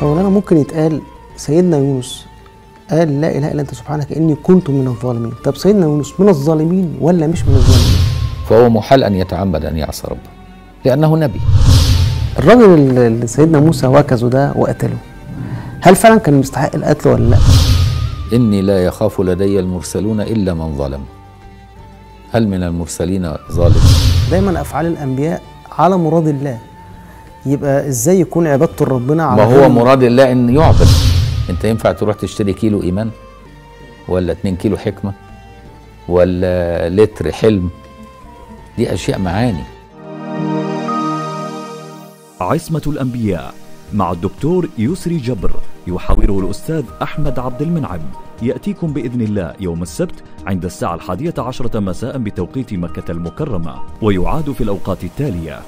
طب أنا ممكن يتقال سيدنا يونس قال لا إله إلا أنت سبحانك إني كنت من الظالمين. طب سيدنا يونس من الظالمين ولا مش من الظالمين؟ فهو محال أن يتعمد أن يعصى ربه لأنه نبي. الراجل اللي سيدنا موسى وكزه ده وقتله. هل فعلا كان مستحق القتل ولا لا؟ إني لا يخاف لدي المرسلون إلا من ظلم هل من المرسلين ظالم دايما أفعال الأنبياء على مراد الله. يبقى إزاي يكون عبادته لربنا على ما هو مراد الله أن يعبد. أنت ينفع تروح تشتري كيلو إيمان ولا 2 كيلو حكمة ولا لتر حلم؟ دي أشياء معاني. عصمة الأنبياء مع الدكتور يسري جبر يحاوره الأستاذ أحمد عبد المنعم. يأتيكم بإذن الله يوم السبت عند الساعة الحادية عشرة مساء بتوقيت مكة المكرمة ويعاد في الأوقات التالية.